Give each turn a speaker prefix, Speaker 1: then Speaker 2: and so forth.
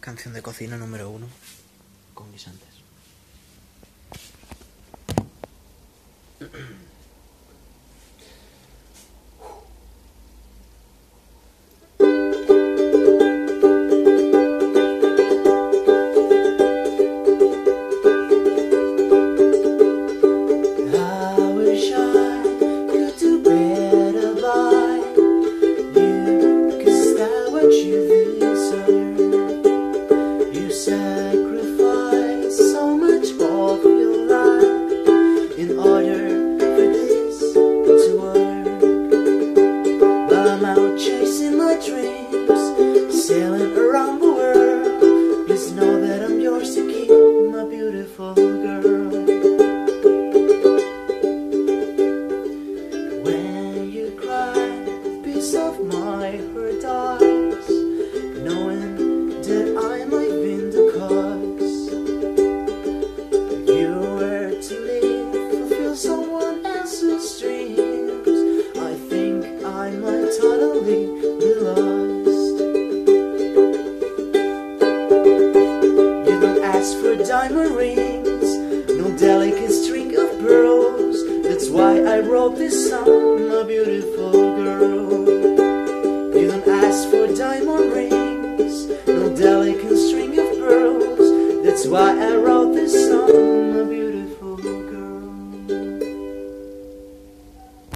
Speaker 1: Canción de cocina número uno con guisantes.
Speaker 2: Dreams, Might be. You don't ask for diamond rings, no delicate string of pearls. That's why I wrote this song, my beautiful girl. You don't ask for diamond rings, no delicate string of pearls. That's why I wrote this song,